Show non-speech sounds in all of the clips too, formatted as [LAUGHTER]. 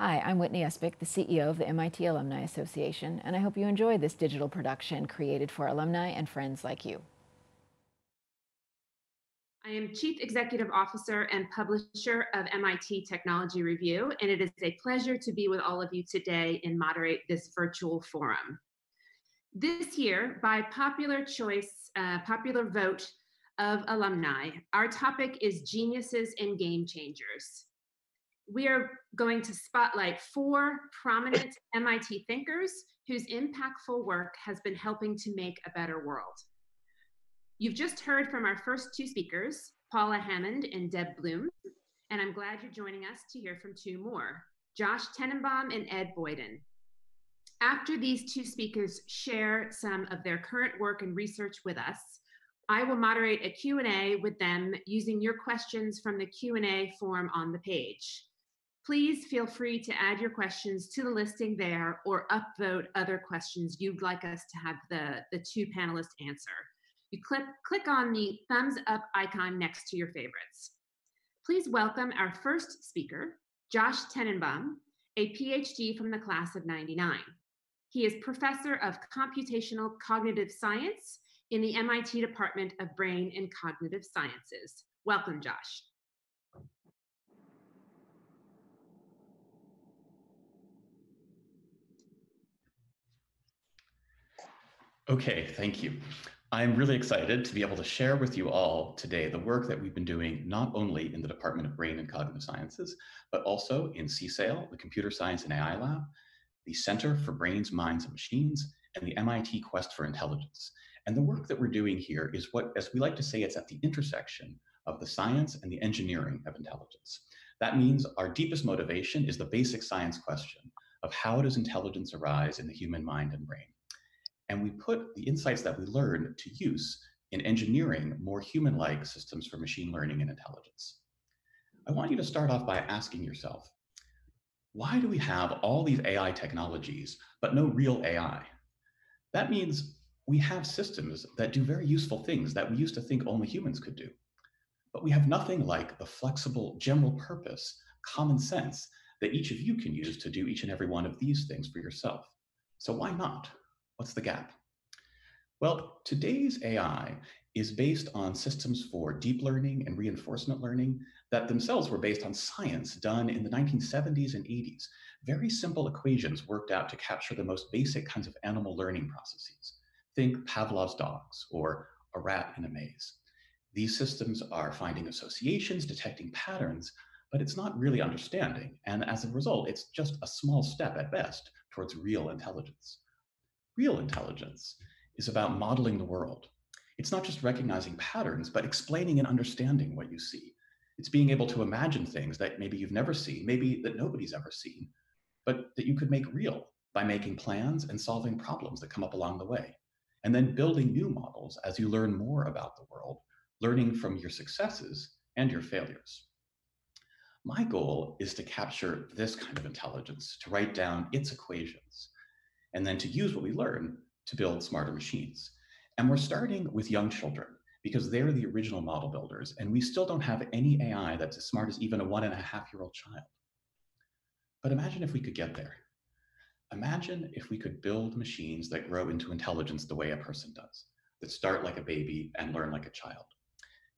Hi, I'm Whitney Espich, the CEO of the MIT Alumni Association, and I hope you enjoy this digital production created for alumni and friends like you. I am Chief Executive Officer and publisher of MIT Technology Review, and it is a pleasure to be with all of you today and moderate this virtual forum. This year, by popular choice, uh, popular vote of alumni, our topic is Geniuses and Game Changers we are going to spotlight four prominent [COUGHS] MIT thinkers whose impactful work has been helping to make a better world. You've just heard from our first two speakers, Paula Hammond and Deb Bloom, and I'm glad you're joining us to hear from two more, Josh Tenenbaum and Ed Boyden. After these two speakers share some of their current work and research with us, I will moderate a Q&A with them using your questions from the Q&A form on the page. Please feel free to add your questions to the listing there or upvote other questions you'd like us to have the, the two panelists answer. You click, click on the thumbs up icon next to your favorites. Please welcome our first speaker, Josh Tenenbaum, a PhD from the class of 99. He is professor of computational cognitive science in the MIT Department of Brain and Cognitive Sciences. Welcome, Josh. Okay, thank you. I'm really excited to be able to share with you all today the work that we've been doing not only in the Department of Brain and Cognitive Sciences, but also in CSAIL, the Computer Science and AI Lab, the Center for Brains, Minds, and Machines, and the MIT Quest for Intelligence. And the work that we're doing here is what, as we like to say, it's at the intersection of the science and the engineering of intelligence. That means our deepest motivation is the basic science question of how does intelligence arise in the human mind and brain? And we put the insights that we learn to use in engineering more human-like systems for machine learning and intelligence. I want you to start off by asking yourself, why do we have all these AI technologies, but no real AI? That means we have systems that do very useful things that we used to think only humans could do. But we have nothing like the flexible general purpose, common sense that each of you can use to do each and every one of these things for yourself. So why not? What's the gap? Well, today's AI is based on systems for deep learning and reinforcement learning that themselves were based on science done in the 1970s and 80s. Very simple equations worked out to capture the most basic kinds of animal learning processes. Think Pavlov's dogs or a rat in a maze. These systems are finding associations, detecting patterns, but it's not really understanding. And as a result, it's just a small step at best towards real intelligence. Real intelligence is about modeling the world. It's not just recognizing patterns, but explaining and understanding what you see. It's being able to imagine things that maybe you've never seen, maybe that nobody's ever seen, but that you could make real by making plans and solving problems that come up along the way. And then building new models as you learn more about the world, learning from your successes and your failures. My goal is to capture this kind of intelligence, to write down its equations, and then to use what we learn to build smarter machines. And we're starting with young children because they're the original model builders, and we still don't have any AI that's as smart as even a one and a half year old child. But imagine if we could get there. Imagine if we could build machines that grow into intelligence the way a person does, that start like a baby and learn like a child.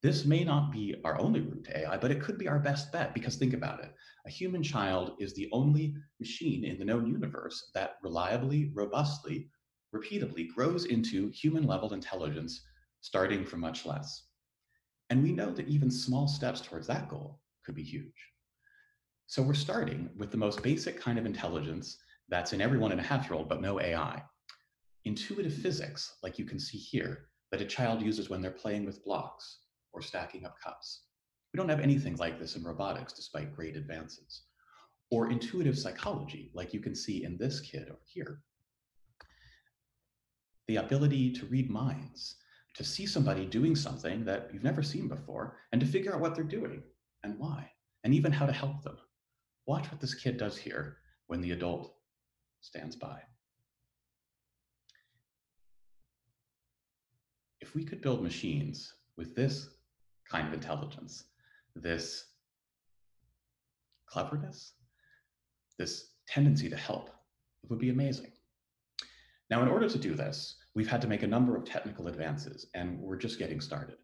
This may not be our only route to AI, but it could be our best bet because think about it. A human child is the only machine in the known universe that reliably, robustly, repeatedly grows into human level intelligence starting from much less. And we know that even small steps towards that goal could be huge. So we're starting with the most basic kind of intelligence that's in every one and a half year old, but no AI. Intuitive physics, like you can see here, that a child uses when they're playing with blocks or stacking up cups. We don't have anything like this in robotics despite great advances. Or intuitive psychology, like you can see in this kid over here. The ability to read minds, to see somebody doing something that you've never seen before, and to figure out what they're doing and why, and even how to help them. Watch what this kid does here when the adult stands by. If we could build machines with this kind of intelligence, this cleverness, this tendency to help. It would be amazing. Now, in order to do this, we've had to make a number of technical advances, and we're just getting started.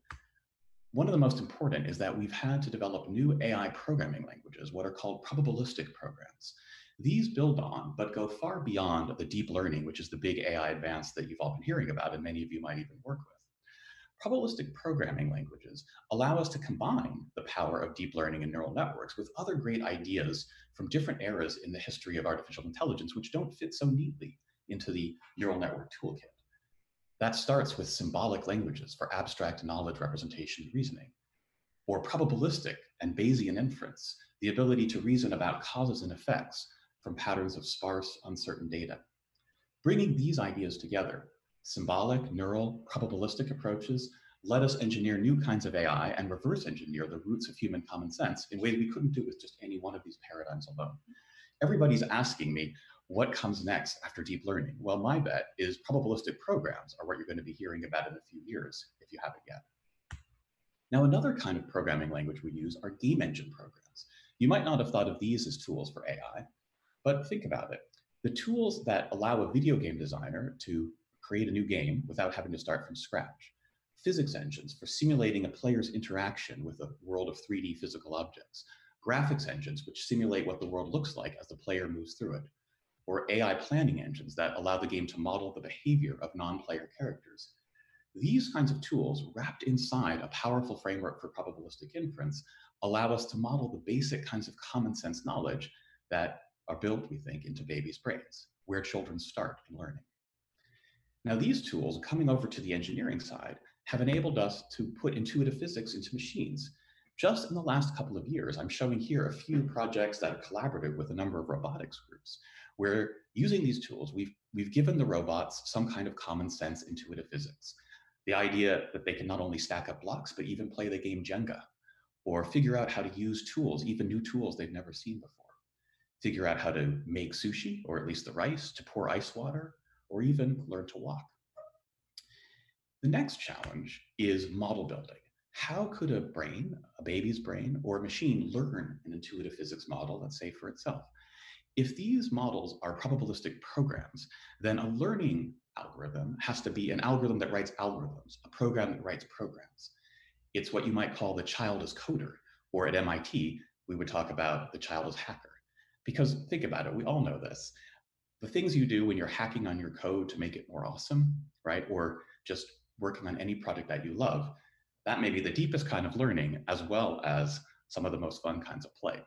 One of the most important is that we've had to develop new AI programming languages, what are called probabilistic programs. These build on, but go far beyond the deep learning, which is the big AI advance that you've all been hearing about, and many of you might even work with. Probabilistic programming languages allow us to combine the power of deep learning and neural networks with other great ideas from different eras in the history of artificial intelligence, which don't fit so neatly into the neural network toolkit. That starts with symbolic languages for abstract knowledge representation and reasoning, or probabilistic and Bayesian inference, the ability to reason about causes and effects from patterns of sparse, uncertain data. Bringing these ideas together, symbolic, neural, probabilistic approaches, let us engineer new kinds of AI and reverse engineer the roots of human common sense in ways we couldn't do with just any one of these paradigms alone. Everybody's asking me, what comes next after deep learning? Well, my bet is probabilistic programs are what you're going to be hearing about in a few years, if you haven't yet. Now, another kind of programming language we use are game engine programs. You might not have thought of these as tools for AI, but think about it. The tools that allow a video game designer to create a new game without having to start from scratch. Physics engines for simulating a player's interaction with a world of 3D physical objects. Graphics engines which simulate what the world looks like as the player moves through it or AI planning engines that allow the game to model the behavior of non-player characters. These kinds of tools, wrapped inside a powerful framework for probabilistic inference, allow us to model the basic kinds of common sense knowledge that are built, we think, into babies' brains, where children start in learning. Now, these tools, coming over to the engineering side, have enabled us to put intuitive physics into machines. Just in the last couple of years, I'm showing here a few projects that are collaborative with a number of robotics groups where using these tools, we've, we've given the robots some kind of common sense intuitive physics. The idea that they can not only stack up blocks, but even play the game Jenga, or figure out how to use tools, even new tools they've never seen before. Figure out how to make sushi, or at least the rice, to pour ice water, or even learn to walk. The next challenge is model building. How could a brain, a baby's brain, or a machine learn an intuitive physics model, let's say, for itself? If these models are probabilistic programs, then a learning algorithm has to be an algorithm that writes algorithms, a program that writes programs. It's what you might call the child as coder, or at MIT, we would talk about the child as hacker. Because think about it, we all know this. The things you do when you're hacking on your code to make it more awesome, right? Or just working on any project that you love, that may be the deepest kind of learning as well as some of the most fun kinds of play.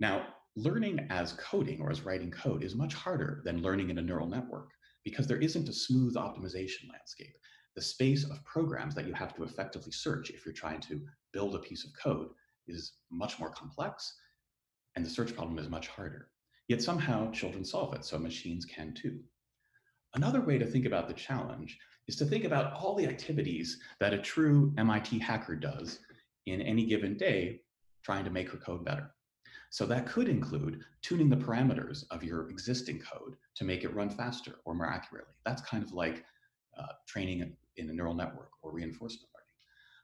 Now, learning as coding or as writing code is much harder than learning in a neural network because there isn't a smooth optimization landscape. The space of programs that you have to effectively search if you're trying to build a piece of code is much more complex, and the search problem is much harder. Yet somehow children solve it, so machines can too. Another way to think about the challenge is to think about all the activities that a true MIT hacker does in any given day trying to make her code better. So that could include tuning the parameters of your existing code to make it run faster or more accurately. That's kind of like uh, training in a neural network or reinforcement learning.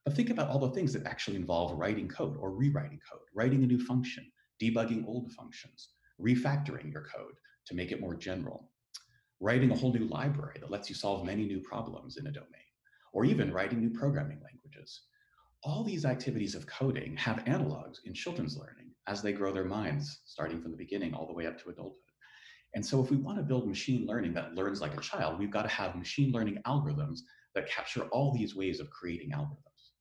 But think about all the things that actually involve writing code or rewriting code, writing a new function, debugging old functions, refactoring your code to make it more general, writing a whole new library that lets you solve many new problems in a domain, or even writing new programming languages. All these activities of coding have analogs in children's learning as they grow their minds, starting from the beginning all the way up to adulthood. And so if we want to build machine learning that learns like a child, we've got to have machine learning algorithms that capture all these ways of creating algorithms.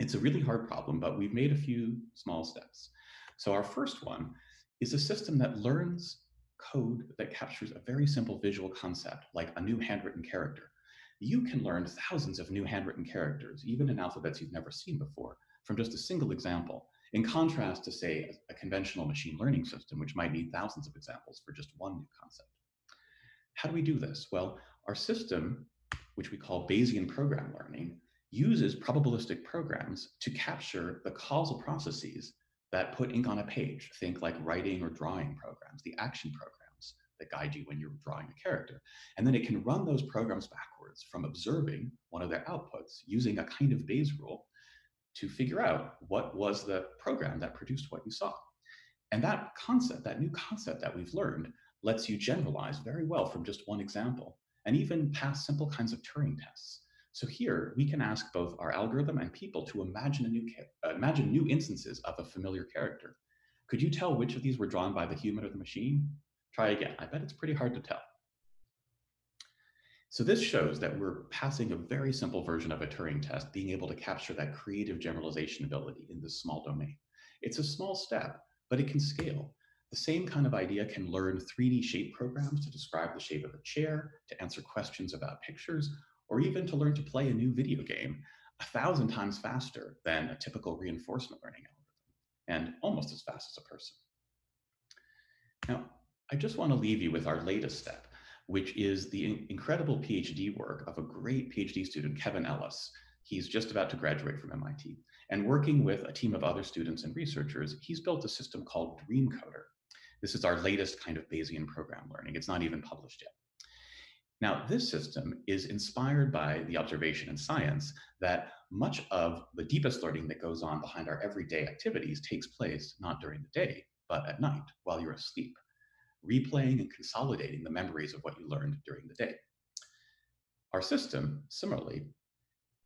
It's a really hard problem, but we've made a few small steps. So our first one is a system that learns code that captures a very simple visual concept, like a new handwritten character. You can learn thousands of new handwritten characters, even in alphabets you've never seen before, from just a single example. In contrast to, say, a, conventional machine learning system, which might need thousands of examples for just one new concept. How do we do this? Well, our system, which we call Bayesian program learning, uses probabilistic programs to capture the causal processes that put ink on a page. Think like writing or drawing programs, the action programs that guide you when you're drawing a character. And then it can run those programs backwards from observing one of their outputs using a kind of Bayes rule to figure out what was the program that produced what you saw. And that concept, that new concept that we've learned, lets you generalize very well from just one example and even pass simple kinds of Turing tests. So here we can ask both our algorithm and people to imagine a new uh, imagine new instances of a familiar character. Could you tell which of these were drawn by the human or the machine? Try again. I bet it's pretty hard to tell. So this shows that we're passing a very simple version of a Turing test, being able to capture that creative generalization ability in this small domain. It's a small step, but it can scale. The same kind of idea can learn 3D shape programs to describe the shape of a chair, to answer questions about pictures, or even to learn to play a new video game a thousand times faster than a typical reinforcement learning algorithm, and almost as fast as a person. Now, I just want to leave you with our latest step, which is the incredible PhD work of a great PhD student, Kevin Ellis. He's just about to graduate from MIT. And working with a team of other students and researchers, he's built a system called DreamCoder. This is our latest kind of Bayesian program learning. It's not even published yet. Now, this system is inspired by the observation in science that much of the deepest learning that goes on behind our everyday activities takes place not during the day, but at night while you're asleep replaying and consolidating the memories of what you learned during the day. Our system, similarly,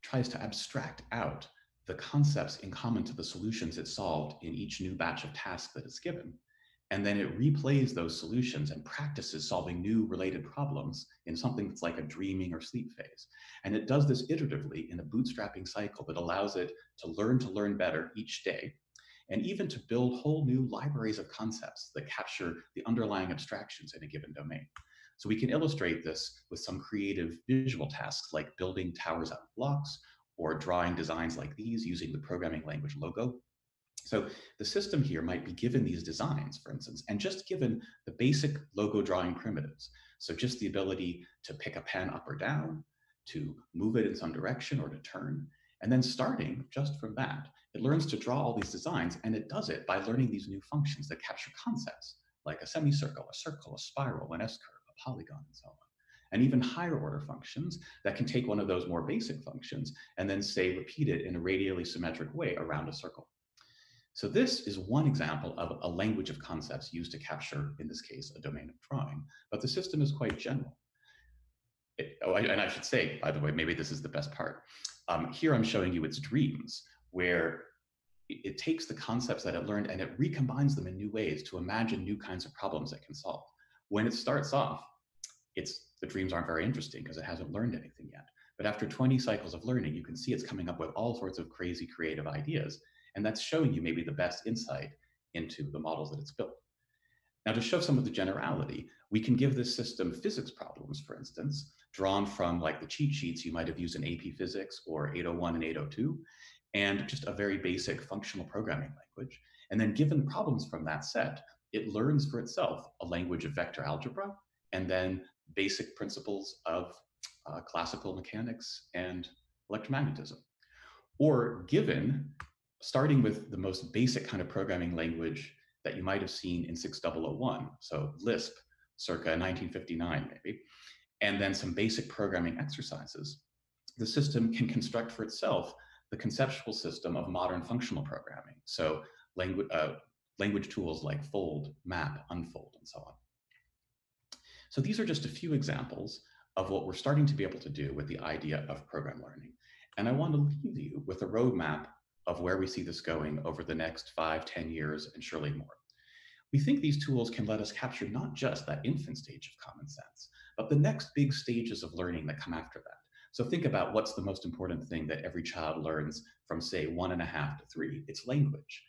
tries to abstract out the concepts in common to the solutions it solved in each new batch of tasks that it's given. And then it replays those solutions and practices solving new related problems in something that's like a dreaming or sleep phase. And it does this iteratively in a bootstrapping cycle that allows it to learn to learn better each day and even to build whole new libraries of concepts that capture the underlying abstractions in a given domain. So we can illustrate this with some creative visual tasks like building towers out of blocks or drawing designs like these using the programming language Logo. So the system here might be given these designs, for instance, and just given the basic logo drawing primitives. So just the ability to pick a pen up or down, to move it in some direction or to turn, and then starting just from that, it learns to draw all these designs, and it does it by learning these new functions that capture concepts like a semicircle, a circle, a spiral, an S-curve, a polygon, and so on. And even higher order functions that can take one of those more basic functions and then say repeat it in a radially symmetric way around a circle. So this is one example of a language of concepts used to capture, in this case, a domain of drawing, but the system is quite general. It, oh, and I should say, by the way, maybe this is the best part. Um, here I'm showing you its dreams, where it takes the concepts that it learned and it recombines them in new ways to imagine new kinds of problems it can solve. When it starts off, it's the dreams aren't very interesting because it hasn't learned anything yet. But after 20 cycles of learning, you can see it's coming up with all sorts of crazy creative ideas. And that's showing you maybe the best insight into the models that it's built. Now, to show some of the generality, we can give this system physics problems, for instance, drawn from like the cheat sheets you might have used in AP Physics or 801 and 802, and just a very basic functional programming language. And then given problems from that set, it learns for itself a language of vector algebra and then basic principles of uh, classical mechanics and electromagnetism. Or given, starting with the most basic kind of programming language that you might have seen in 6001, so Lisp, circa 1959 maybe, and then some basic programming exercises, the system can construct for itself the conceptual system of modern functional programming. So language, uh, language tools like fold, map, unfold, and so on. So these are just a few examples of what we're starting to be able to do with the idea of program learning. And I want to leave you with a roadmap of where we see this going over the next five, ten years, and surely more. We think these tools can let us capture not just that infant stage of common sense, but the next big stages of learning that come after that. So think about what's the most important thing that every child learns from, say, one and a half to three. It's language.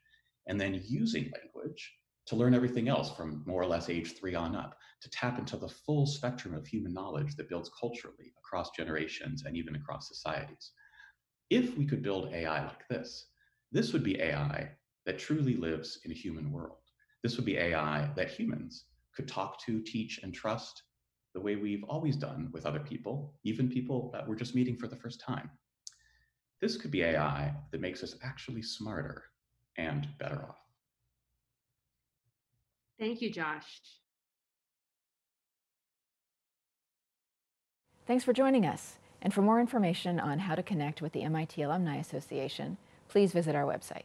And then using language to learn everything else from more or less age three on up, to tap into the full spectrum of human knowledge that builds culturally across generations and even across societies. If we could build AI like this, this would be AI that truly lives in a human world. This would be AI that humans could talk to, teach, and trust the way we've always done with other people, even people that we're just meeting for the first time. This could be AI that makes us actually smarter and better off. Thank you, Josh. Thanks for joining us. And for more information on how to connect with the MIT Alumni Association, please visit our website.